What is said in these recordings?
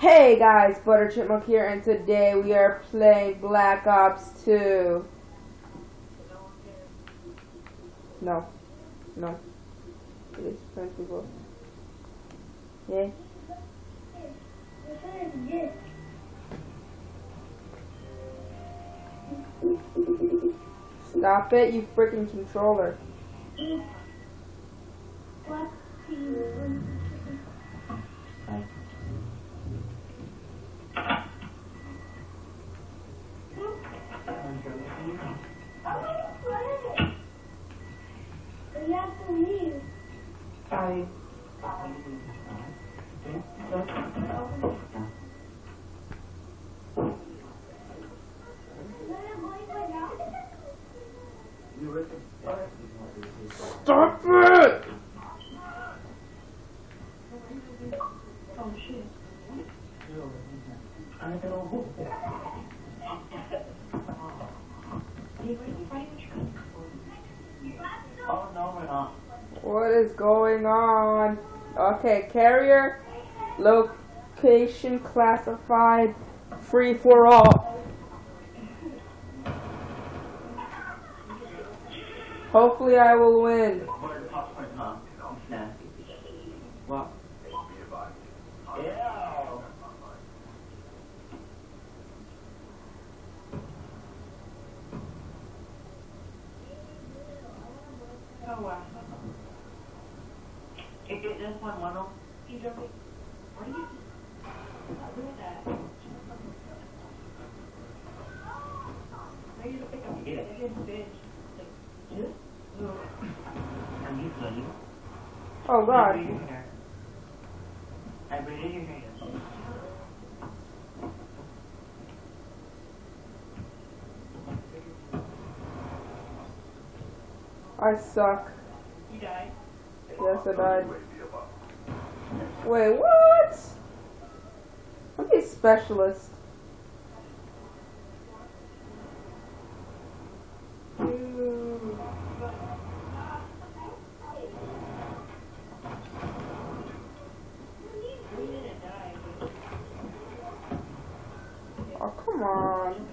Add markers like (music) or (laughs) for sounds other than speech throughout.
Hey guys, Butter Chipmunk here, and today we are playing Black Ops 2. No. No. It is friends people. Stop it, you freaking controller. I Stop it! oh shit. I know. What is going on? Okay, carrier, location classified, free for all. Hopefully I will win. What? Yeah. Oh wow. It did this one, one of you don't what are you doing that? Maybe you pick up yeah. again, bitch. I'm used to you. Oh I god. breathe your hair. I breathe in your hair. I suck. You died. Yes, I died. Wait, what? I'm a specialist. Oh, come on.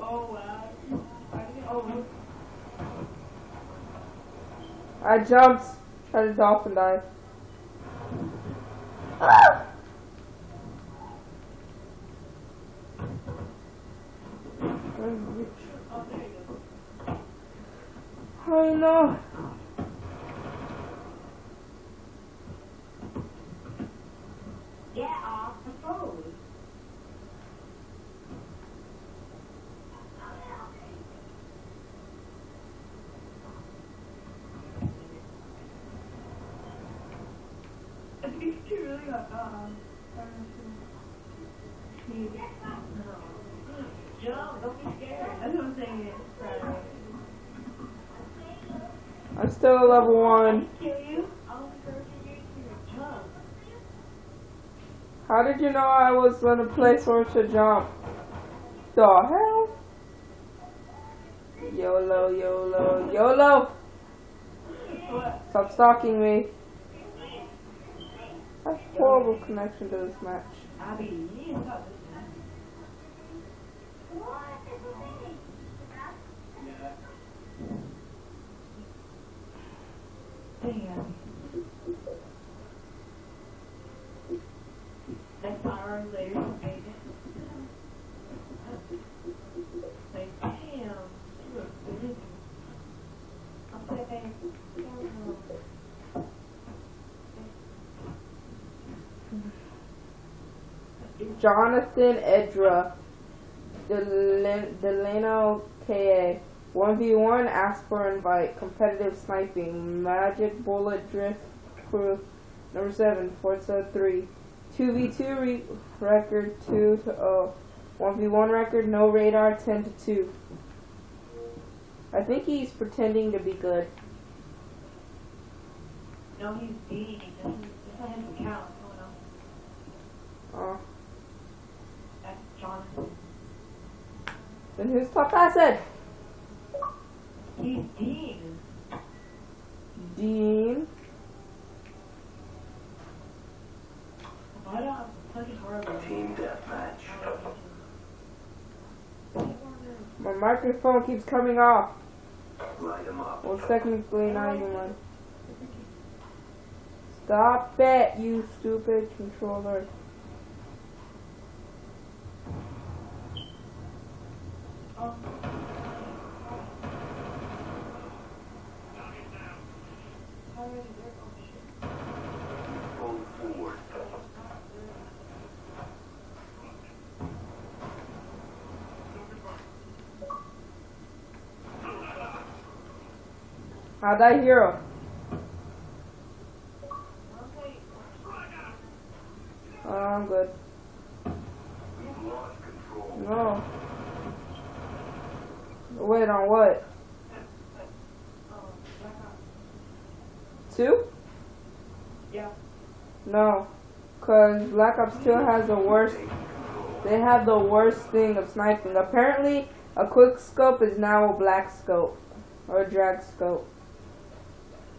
Oh wow. Oh, I jumped. Tried to dolphin dive. Ah! I know. Get off the phone. These two really got uh, Jump, don't be scared. That's what I'm still a level one. How did you know I was in a place where to jump? The hell? YOLO, YOLO, YOLO! Stop stalking me. I have horrible connection to this match. Abby, you need to this. Damn. Like five hours later, okay. Like, damn. you look busy. I'm saying, Jonathan Edra. Del- Delano KA. 1v1, ask for invite. Competitive sniping. Magic Bullet Drift Crew. Number 7, Forza 3. 2v2 re- record 2 to 0. 1v1 record, no radar, 10 to 2. I think he's pretending to be good. No, he's Dean. This is this not his account. Oh no, Oh. that's Jonathan. Then who's top acid? He's Dean. Dean. Why don't I'm fucking horrible? Team deathmatch. My microphone keeps coming off. Light 'em up. Well, it's technically not even one. Stop it, you stupid controller. How'd I hear him? Oh, I'm good. No. Wait on what? Two? Yeah. No. Cause Black Ops 2 has the worst, they have the worst thing of sniping. Apparently, a quick scope is now a black scope. Or a drag scope. Be advised. Hunter killer drone in.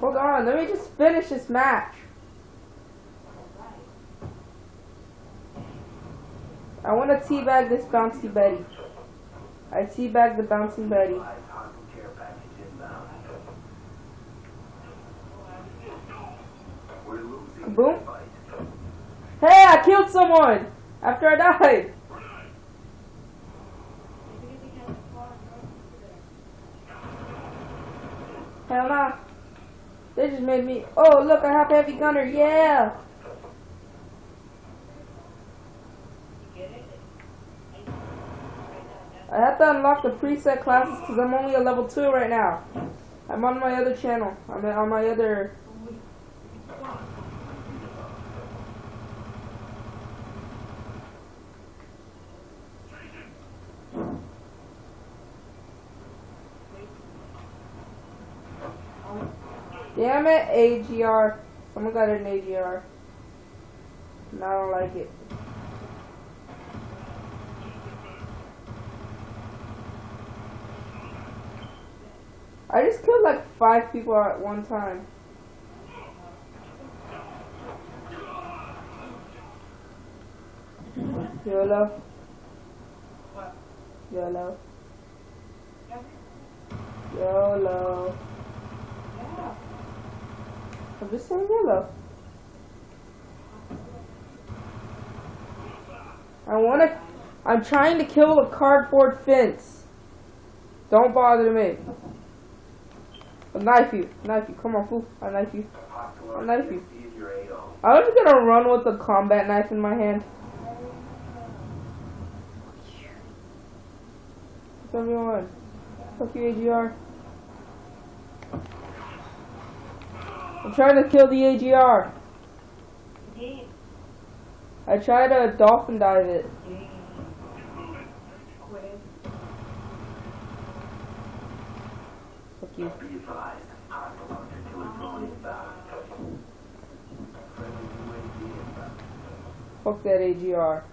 Hold on, let me just finish this match. I want to teabag this bouncy Betty. I teabag the bouncing Betty. Boom. Hey, I killed someone after I died. Hell nah. They just made me. Oh, look, I have heavy gunner. Yeah. I have to unlock the preset classes because I'm only a level 2 right now. I'm on my other channel. I'm on my other. Damn it, AGR. Someone got an AGR. And I don't like it. I just killed like five people at one time. YOLO. YOLO. YOLO. I'm just saying YOLO. I wanna. I'm trying to kill a cardboard fence. Don't bother me. I'll knife you. Knife you. Come on, fool. I'll knife you. Hostile I like you. I was gonna run with a combat knife in my hand. Fuck everyone. Fuck you, AGR. I'm trying to kill the AGR. I tried to dolphin dive it. Fuck you. Be advised. Hostile hunter killer drone inbound. Friendly UAV inbound. Fuck that AGR.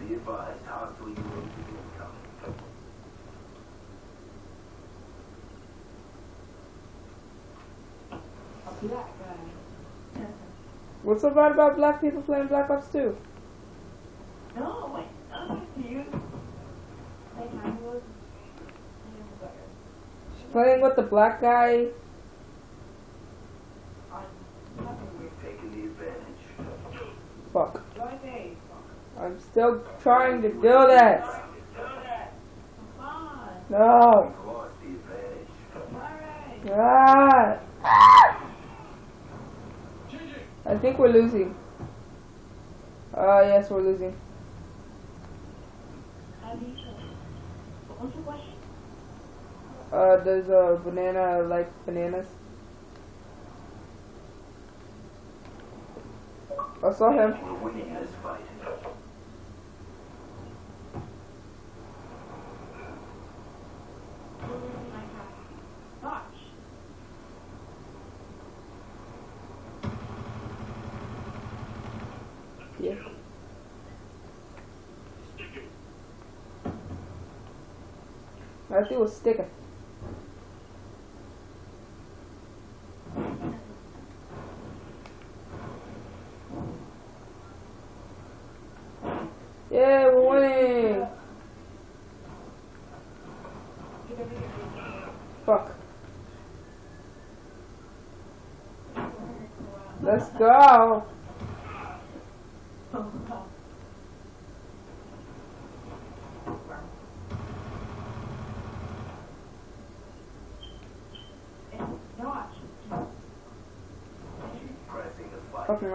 Be advised. Hostile UAV incoming. A black guy. What's so bad about black people playing Black Ops 2? No, wait. I'm confused. Like, I was. Playing with the black guy. I'm still trying to do this. No. Ah. I think we're losing. Ah, uh, yes, we're losing. Uh, does a banana like bananas? I saw him. Think was sticking. Yeah, we're winning. Fuck. Let's go. Oh, Fucking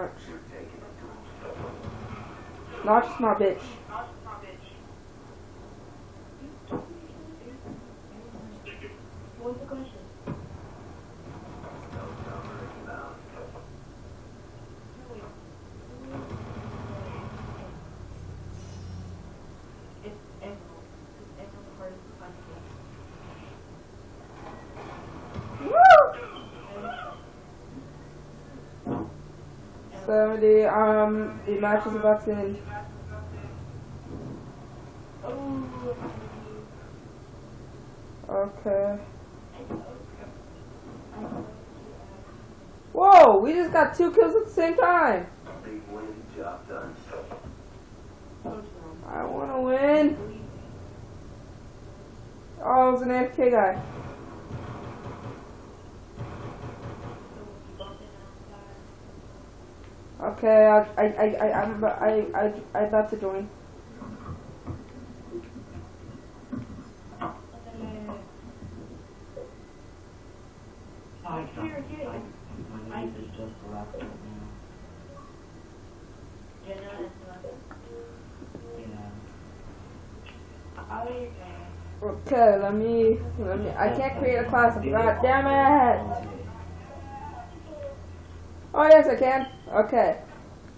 just my bitch. What's the question? No countering now. It's Emerald. It's Emerald part of the country. Woo! Um, the match is about to end. Oh, Okay. Whoa! We just got two kills at the same time. I want to win. Oh, it was an AFK guy. Okay, I, I, I, I, I'm, about- I, I, I about to join. I can't. My niece is just left right now. Yeah. Okay, let me, let me, I can't create a class, god damn it! Oh yes, I can. Okay.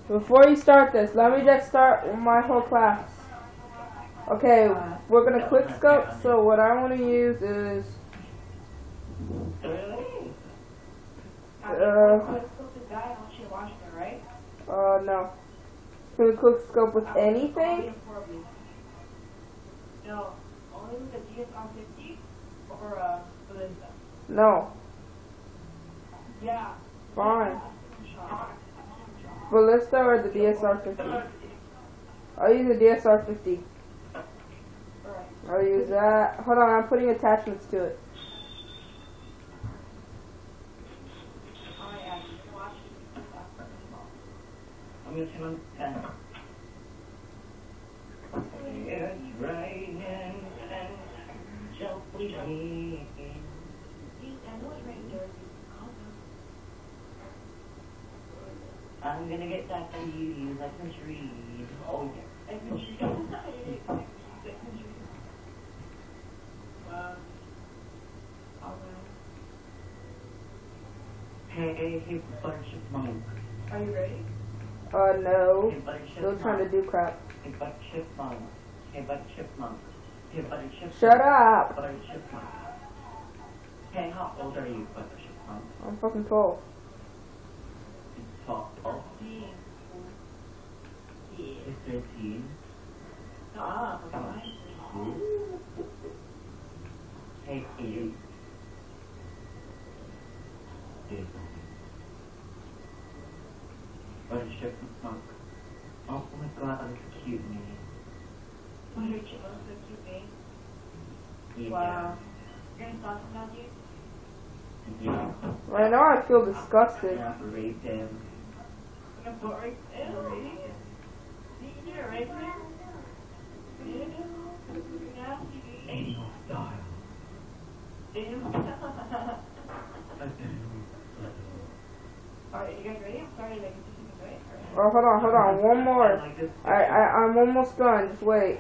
Before you start this, let me just start my whole class. Okay, we're gonna quick scope, so what I want to use is, Really? uh, the guy on Washington, right? uh, no. Can we quick scope with anything? No, only with the DSR 50 or uh, Ballista. No. Yeah. Fine. Shot. Ballista or the DSR 50? I'll use the DSR 50. I'll use that. Hold on, I'm putting attachments to it. Alright, Ashley, watch. I'm Hey, you bunch of monk. Are you ready? Uh, no. Still trying to do crap. You bunch of monk. You bunch of monk. Shut up! Hey, how old are you, bunch of monk? I'm fucking tall. You're is 13. Stop. Stop. Take 8. Take What a ship funk. Oh my god, look cute me. What a chipmunk, so cute me. Wow. You're gonna talk about you? Yeah. Right now I feel disgusted. Rape him. I'm gonna rape him there, right? You can do it right there. Yeah. Nasty, babe. Ain't style. Alright, you guys ready? I'm sorry, like, this is right. Oh, hold on, hold on. One more. I, I, I'm almost done. Just wait.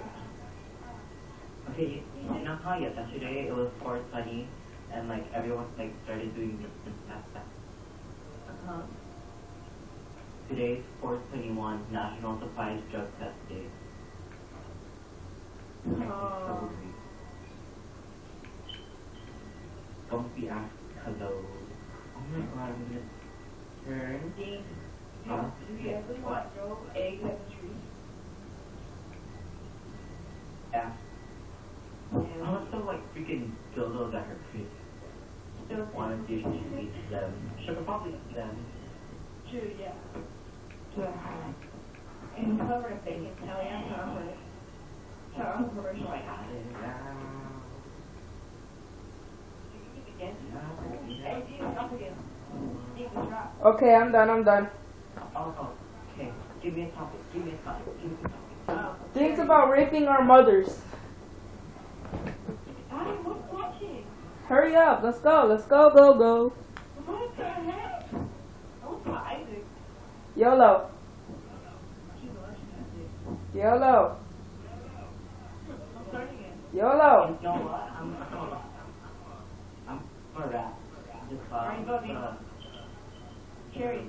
Okay, you know how yesterday it was 420 and like everyone like started doing this and that. that. Uh-huh. Today's 421 National Supplies Drug Test Day. Oh. Don't be asked hello. Oh my god, I'm gonna turn. Dean, do you ever want to throw eggs at the tree? Yeah. I want some like freaking dildos at her feet. Still Wanna see if she eats them. She could probably eat them. True, yeah. And cover if they can tell you I'm not for Tell them commercial like that. Again. Hey, Dean, stop again. Dean, drop. Okay, I'm done. I'm done. Oh, okay. Give me a topic. Give me a topic. Give me a topic. Oh. Things about raping our mothers. I was watching. Hurry up. Let's go. Let's go. Go go. What the heck? I was for Isaac. YOLO. She's watching. YOLO. I'm starting it. YOLO. You know what? I'm, I'm, I'm gonna rap. This Alright, go, Dean. uh, Cherry.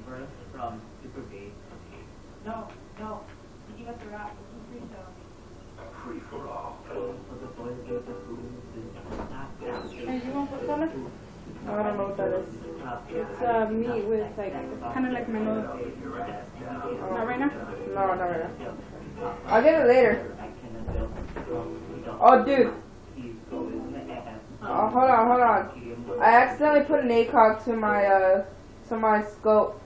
from Super Bass. No, no. You got the rap. It's a freestyle. Free for all. So the boys give the. Not down. Hey, you want I don't know what that is. It's uh, meat with like, kind of like menudo. Not right now? No, not right now. I'll get it later. I cannot build. We don't. Oh, dude. He's always in the ass. Oh, hold on, hold on. I accidentally put an ACOG to my uh to my scope.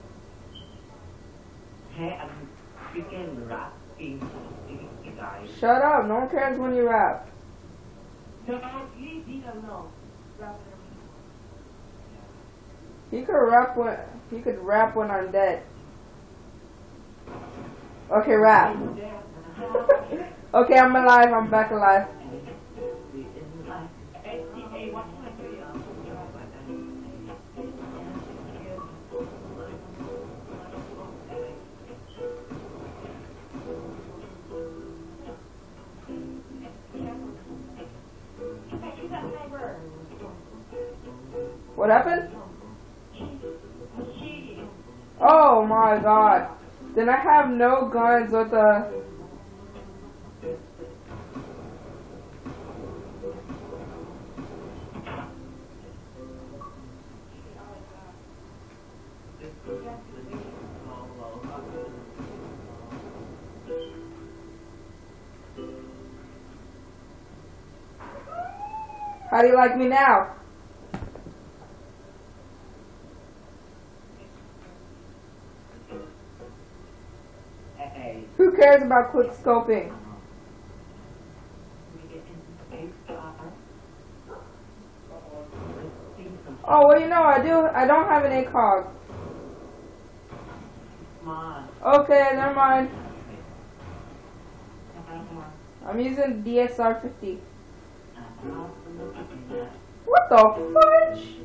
Hey, I'm freaking rapping. You guys. Shut up. No one cares when you rap. No, you need Dean alone. Rap it. He could rap when he could rap when I'm dead. Okay, rap. (laughs) okay, I'm alive. I'm back alive. What Dean, my god. Then I have no guns with the. How do you like me now? Cares about quick scoping? Oh well, you know I do. I don't have an ACOG. Okay, never mind. I'm using DSR 50. What the fudge?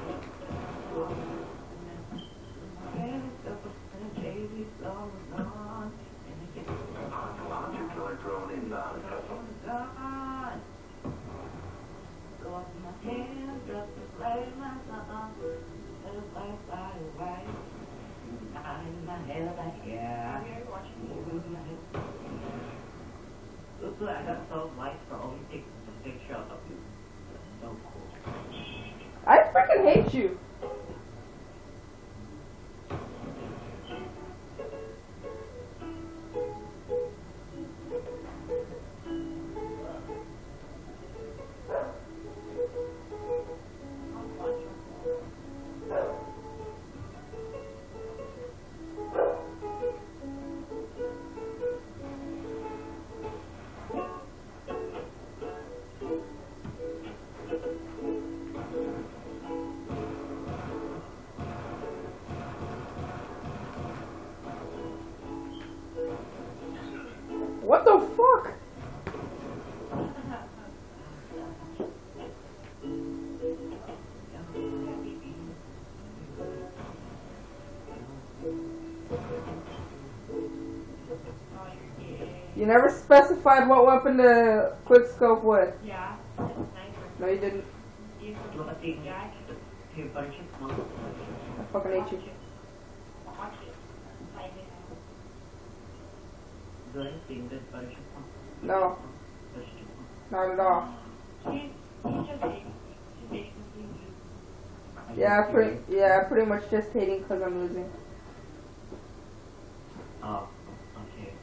Looks like I got some lights for only taking a picture of never specified what weapon the quick scope with. Yeah, it's a sniper. No, you didn't. You at the Jack. Hey, Butter Chipmunk. I fucking hate you. Watch it. Like it. Do I think that Butter Chipmunk? No, not at all. He's, he's just hating. He's hating you. Yeah, pretty. Yeah, pretty much just hating because I'm losing. Oh, okay.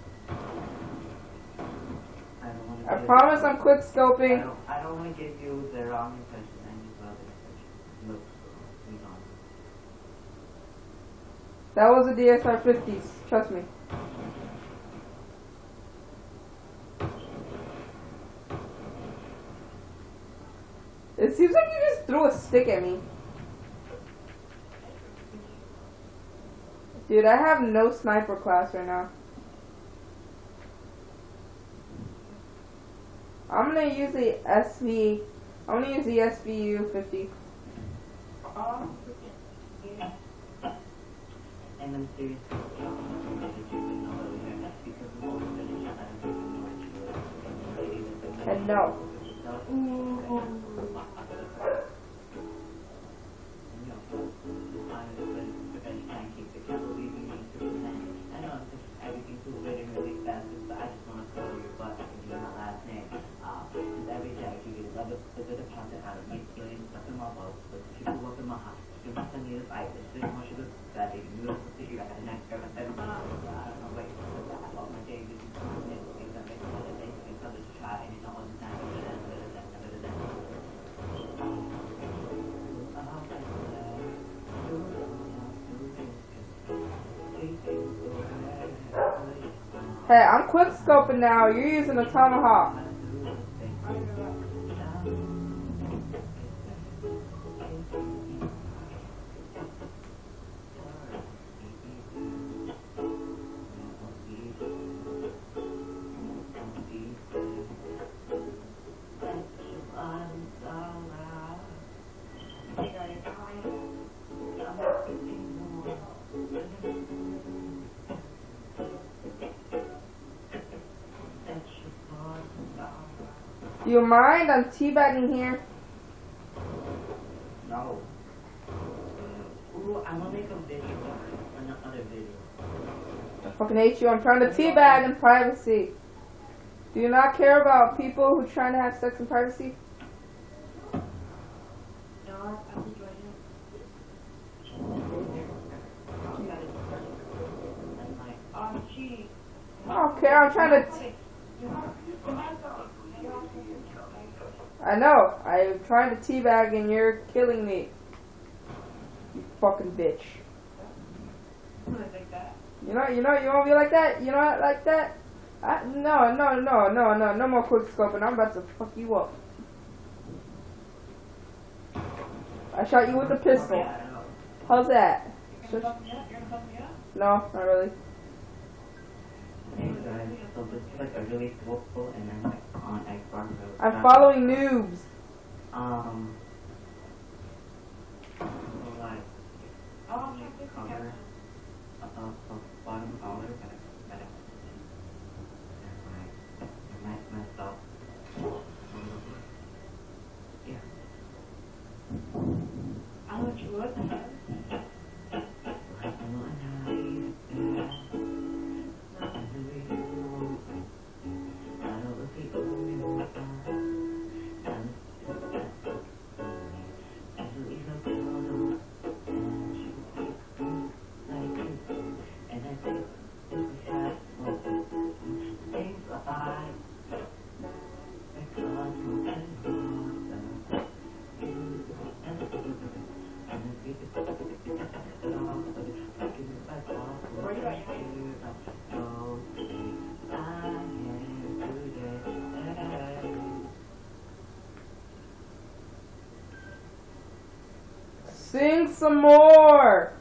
I don't want to. I promise I'm I don't, I don't want to give you the wrong impression and the wrong impression. Look. That was a DSR 50s. Trust me. It seems like you just threw a stick at me. Dude, I have no sniper class right now. I'm gonna use the SV. I'm gonna use the SVU 50. Oh, And I'm serious. Because of all the Hey, I'm quick scoping now. You're using a tomahawk. You mind? I'm teabagging here. No. Ooh, I want to make a video, another video. I fucking hate you. I'm trying to teabag in privacy. Do you not care about people who are trying to have sex in privacy? no, I was right And like, Oh, gee. I don't care. I'm trying to. T- You have, you have to, you have to, I know. I'm trying to teabag and you're killing me. You fucking bitch. like that. You know, you know, you won't be like that. You know, like that. I, no, no, no, no, no, no more quick scoping. I'm about to fuck you up. I shot you with a pistol. I don't know. How's that? You're gonna fuck me up? You're gonna fuck me up? No, not really. Hey guys, so this is like a really helpful and then like on Xbox. I'm following noobs. Um. So like, Oh, check this color, out. bottom color, but I, but I, and like, I might mess up. Yeah. I know what you would. Sing some more.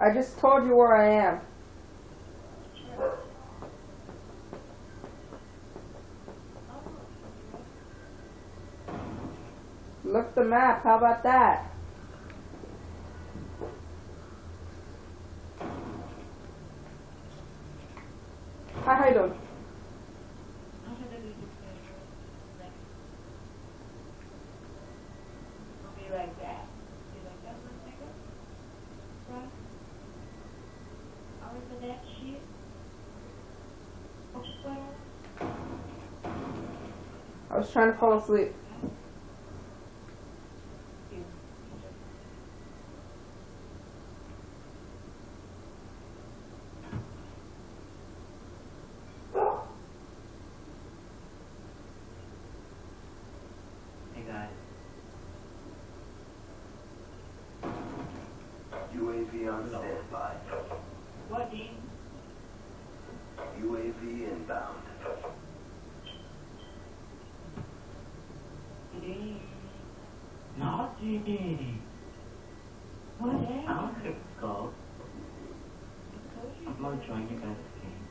I just told you where I am. The map. How about that? Hi, how you doing? I was trying to fall asleep. you. Hey guys. UAV on standby. What, Dean? UAV inbound. Dean. Naughty. What I happened? don't think go. I'm gonna join you guys game.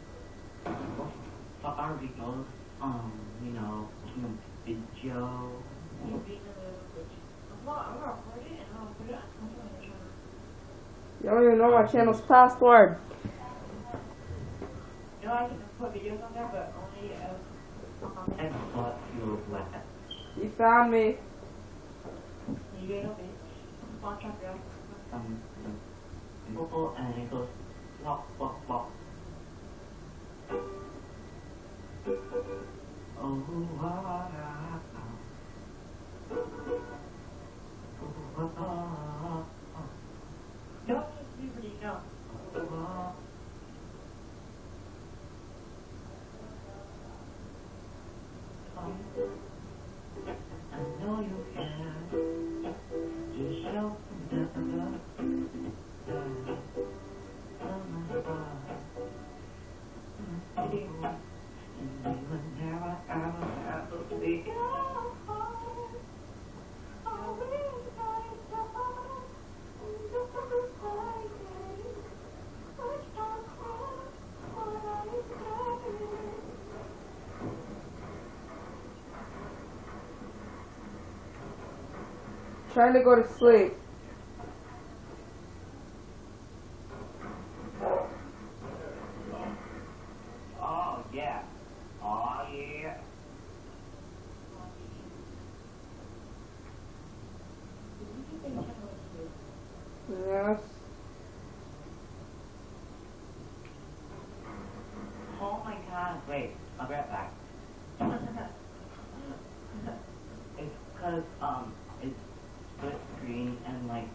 For our videos, um, you know, video. You being a little bitch. I'm gonna, I'm gonna record it and I'll put it on. I'm gonna try to- You don't even know my channel's password. You know, I can put videos on there, but only as um, And what you left. You found me. you get a bitch. Come on, check it out. Some, some people and it goes. Oh, Trying to go to sleep. Oh yeah. Oh yeah. Yes. Oh my god. Wait, I'll be right back. It's cause um it's split screen and like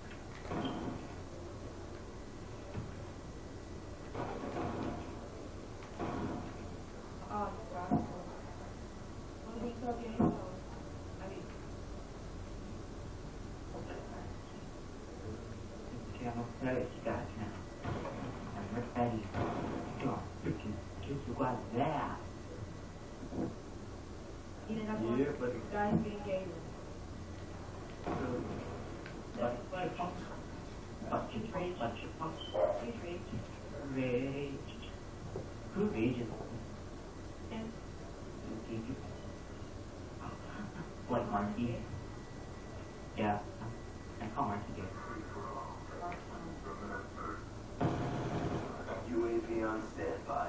Oh, God. What do you call it? I mean, channel plays guys now. And we're ready. Go freaking kiss you guys there. even up on Yeah, buddy. guys being gay. But but but you but you He's rage. rage. Who rages? And Like Marky. Yeah. I call Marky gay. UAV on standby.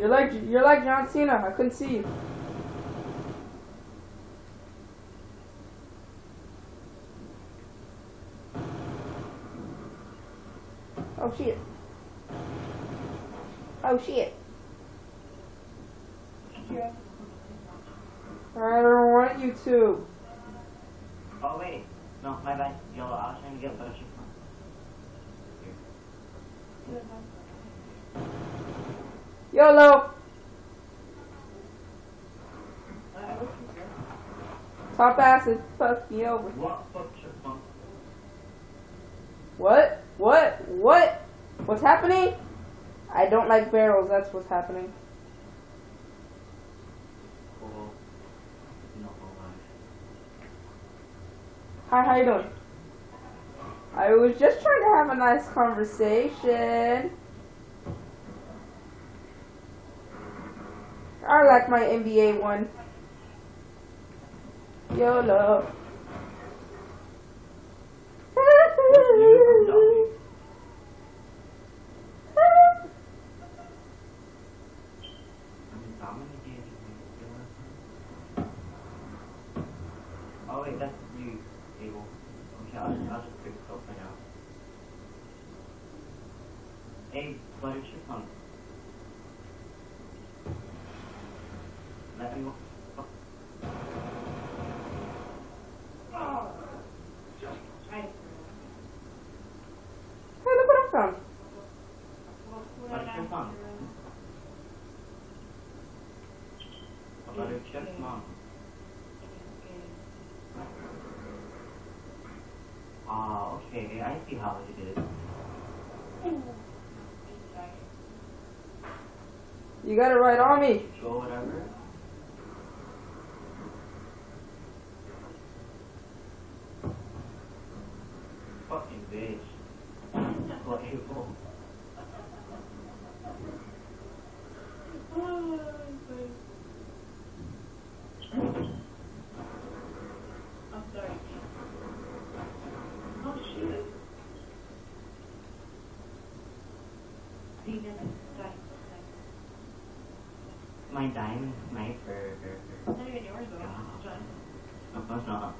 You're like you're like John Cena. I couldn't see you. Oh shit. Oh shit. Yeah. I don't want you to. Oh wait. No, my bad. Yo, I was trying to get butter chicken. YOLO! Top acid, fuck me over. What? What? What? What? What's happening? I don't like barrels, that's what's happening. Hi, how you doing? I was just trying to have a nice conversation. I like my NBA one. YOLO. Oh wait, that's you, Abel. Okay, I'll just, I'll just fix it up right now. Hey, butter chipmunk. Let me. wa- Hey, look what I found. Butter chipmunk. A butter chipmunk. Ah, okay, I see how it is. You got it right on me. Go whatever. Fucking bitch. What April? I'm sorry. Oh shit. My diamond sniper. It's not even yours though. No, it's not.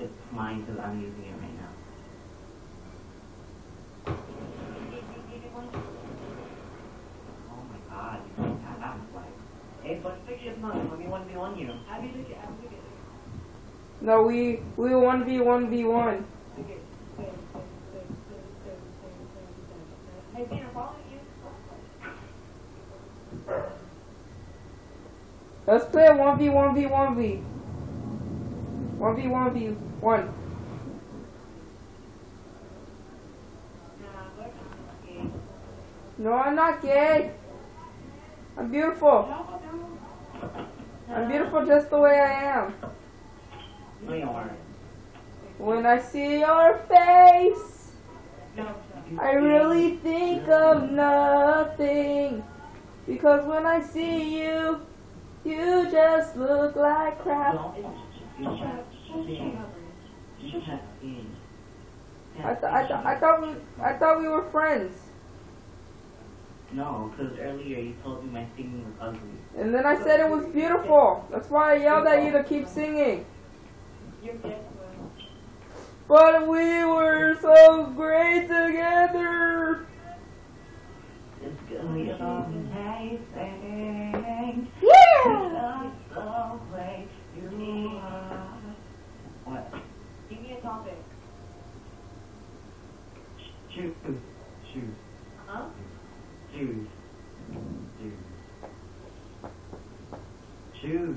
It's mine because I'm using it right now. Oh my god, you can't have that like. Hey, but fix your mug. Let me 1v1 you. Abby, look at Abby, look at No, we we one v one v one. Hey, Ben, I'm following you. Let's play a 1v1v1v. One v one v one. No, I'm not gay. I'm beautiful. I'm beautiful just the way I am. When I see your face, I really think of nothing. Because when I see you, you just look like crap. Don't. You can't see. You can't see. I, th- I, th- I thought we I thought we were friends. No, because earlier you told me my singing was ugly. And then I said it was beautiful. That's why I yelled at you to keep singing. you're dead. But we were so great together. It's gonna be amazing. Yeah. Just the way you are. What? Give me a topic. Shoes. Shoes. Huh? Shoes. Shoes. Shoes.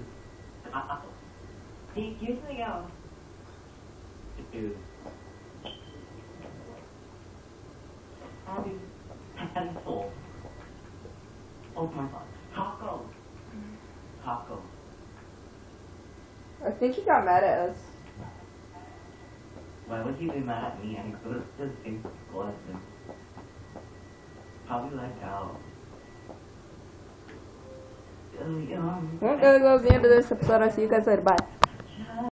Ah, Give me something else. Shoes. Abby. Pencil. Oh my god. Taco. Taco. I think he got mad at us. Why would he be mad at me? and I could have just been lesson. Probably like out. Well, that goes the end of this episode. I'll see you guys later. Bye.